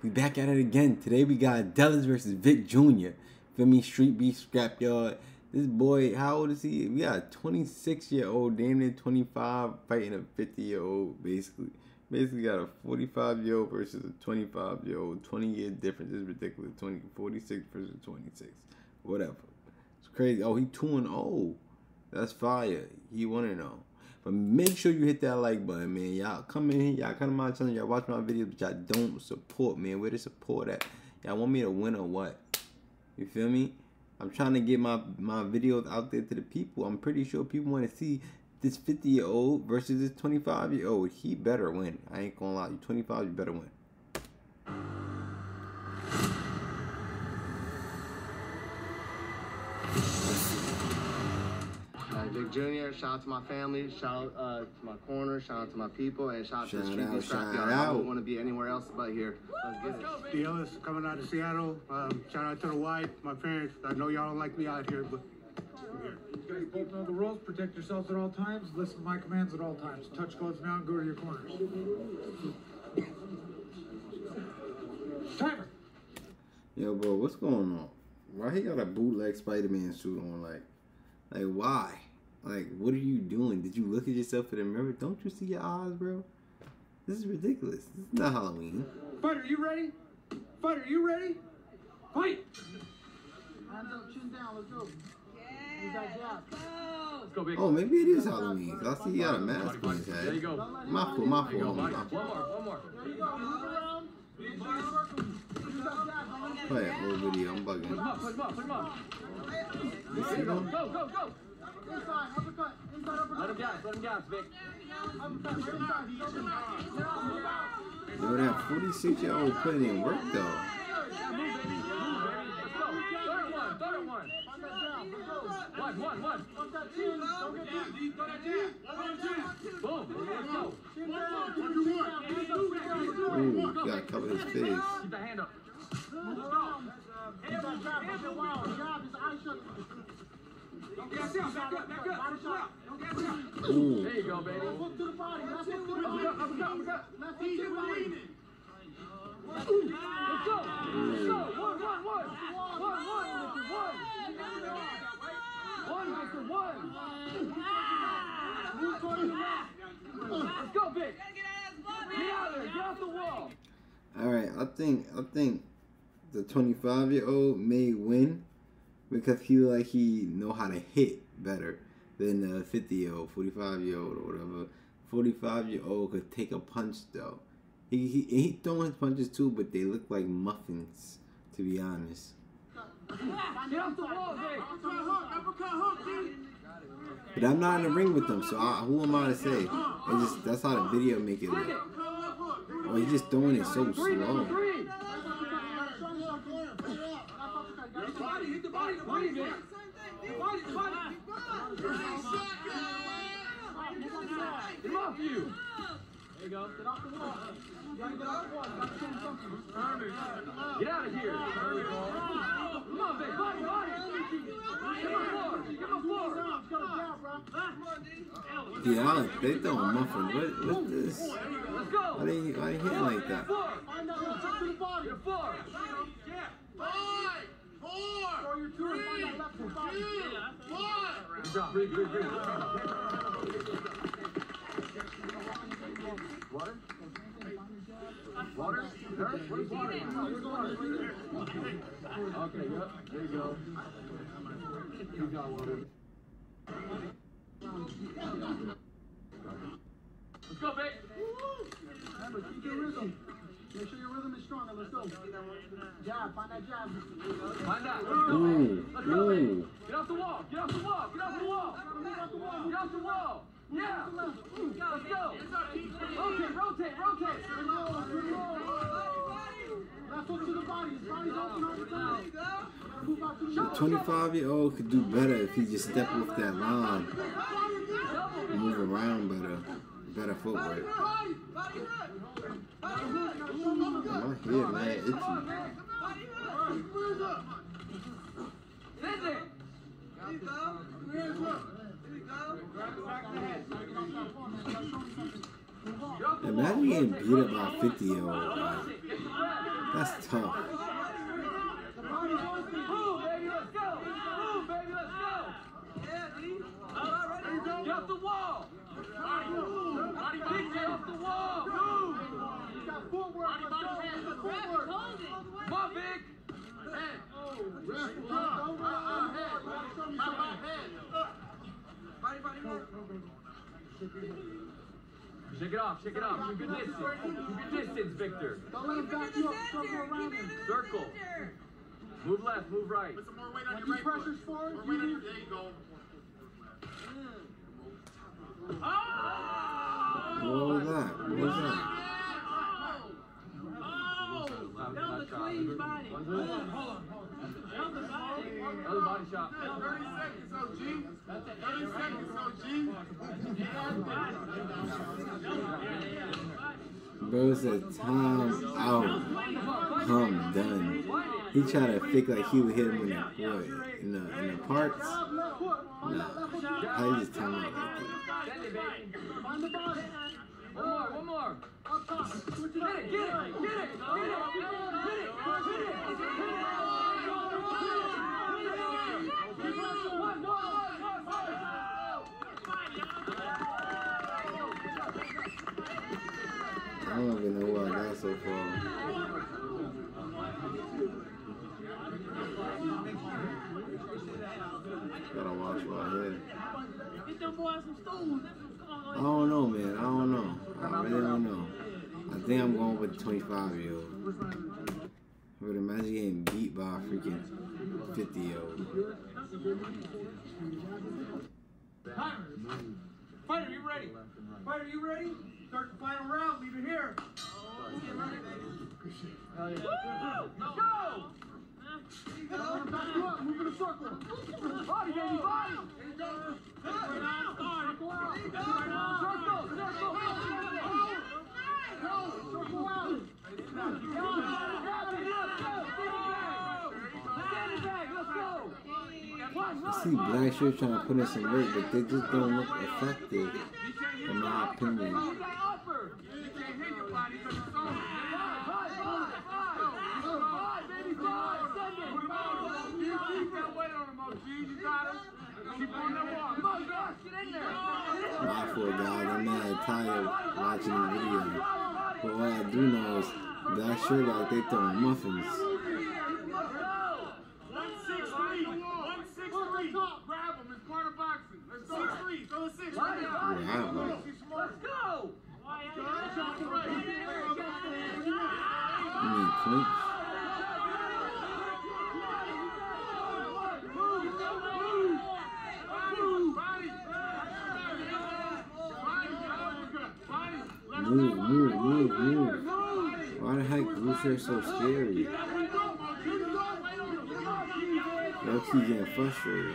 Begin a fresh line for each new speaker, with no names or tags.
We back at it again. Today we got Della's versus Vic Jr. Feel me? Street Beef Scrapyard. This boy, how old is he? We got a 26 year old, damn near 25, fighting a 50 year old, basically. Basically got a 45 year old versus a 25 year old. 20 year difference. Is ridiculous. 20, 46 versus 26. Whatever. It's crazy. Oh, he 2 and 0. That's fire. He 1 and 0. But make sure you hit that like button, man. Y'all come in here, y'all come to my channel, y'all watch my videos, but y'all don't support, man. Where the support at? Y'all want me to win or what? You feel me? I'm trying to get my, my videos out there to the people. I'm pretty sure people want to see this 50 year old versus this 25 year old. He better win. I ain't gonna lie. You 25, you better win.
Vic Jr. Shout out to my family. Shout out uh, to my corner. Shout out to my people. And shout out
Shout
to the Street
out, shout
Scrapyard. I don't want to be anywhere else but here. Let's get it.
The Ellis coming out of Seattle. Um, shout out to the wife, my parents. I know y'all don't like me out here, but I'm here.
You guys both know the rules. Protect yourselves at all times. Listen to my commands at all times. Touch gloves now and Go to your corners. Timer.
Yo, bro, what's going on? Why he got a bootleg Spider-Man suit on? Like, like why? Like, what are you doing? Did you look at yourself in the mirror? Don't you see your eyes, bro? This is ridiculous. This is not Halloween.
Fighter, are you ready? Fighter, are you ready? Fight.
Hands up, chin down, let's go. Use that jab.
Let's go, big.
Oh, maybe it is Halloween. 'cause I see he got a mask on his
There you
head.
go.
My fault, my
There you go,
fault,
buddy.
my
One
fault.
more, one more.
There you go, move around.
Play that whole video. I'm
Put him
bugging.
up, put him up, put him up.
You see
go,
him?
go, go, go.
Inside, uppercut, inside
Let him gas, let him gas, Vic.
Uppercut, right inside. He's open. Get out, move out.
Yo, that 46 year old putting in work though.
Yeah, move, baby. Move, baby. Let's go. Third one, third one.
Find that jab, let's go.
One, one, one.
Fuck that chin, don't get deep.
Boom. Let's go.
Chin down, chin down. Hands up, chin down.
Ooh, gotta cover his face.
Keep that hand up.
Up, up.
There you go, baby.
To the body, the body.
Let's go. Go. One, one, one. One. Get out of the wall.
All right, I think I think the 25 year old may win because he like he know how to hit better than the 50 year old, 45 year old, or whatever. 45 year old could take a punch though. He he he throwing his punches too, but they look like muffins, to be honest. But I'm not in the ring with them, so I, who am I to say? Just that's how the video make it look. Oh, he's just throwing it so slow.
Three.
Body, hit the body, the
Three, Vic.
body, the body.
Get him off you. There you go.
Get off the wall. You gotta get off the wall. You gotta change something.
Get out of here. Come on, Vic. Body, body. Give him floor. Give him floor.
Jab, you gotta jab, bro.
Yeah, I, they throwing muffins. What what's this?
Let's go.
Why they why they hitting like that?
Floor.
Find that left foot to the body.
Get floor.
Throw your two and find that left foot body.
Good job. Breathe, breathe, breathe. Water? Water? Nurse? Where's water? Where's water? Okay, yep. There you go. You got water. Let's go, Vic.
Remember, keep your rhythm. Make sure your rhythm is strong. Let's go. Jab, find that jab.
Find that. Let's go.
Ooh, mm,
Let's go, baby. Mm.
ooh.
Get off the wall. Get off the wall. Get off the wall. Get off the wall. Yeah. Let's go. Rotate, rotate, rotate.
Left foot to the body. His body's open all the time. Move out to the
The
left.
25 year old could do better if he just step off that line move around better. Better footwork. My head, man, itchy. Imagine getting beat up by a 50 year old. That's tough.
Move, baby, let's go. Move, baby, let's go. Yeah, D. Get off the wall. Body, body, get off the wall. Move. Body, body, hands. Come on, Vic. Head. Rest, uh, uh, head. How about head? Body, body, head. Shake it off, shake it off. Keep your distance. Keep your distance, Victor.
Don't let him back you up. Circle around him.
Circle. Move left, move right.
When he pressures forward, you need
What was that? What was that?
That was a clean body. Hold on, hold on. Another body shot.
30 seconds, OG. 30 seconds, OG.
Bro said time out. I'm done. He tried to fake like he would hit him in the what, in the in the parts. Nah, you just time out like that? I don't even know who I got so far. Gotta watch my head.
Get them boys some stools.
I don't know, man. I don't know. I really don't know. I think I'm going with the 25 year old. But imagine getting beat by a freaking 50 year old.
Fighter, you ready? Fighter, you ready? Start the final round. Leave it here.
Let's go!
Back you up. Move in a circle.
I see black shirts trying to put in some work, but they just don't look effective, in my opinion. Not for guys, I'm not tired watching the video. But what I do know is black shirt like they throwing muffins.
Grab him. It's part of boxing. Let's go. Six three. Throw a six.
Body, body.
Yeah, but
Let's go!
you mean clinch? Move, move, move, move. Why the heck blue shirt so scary? Y'all keep getting frustrated.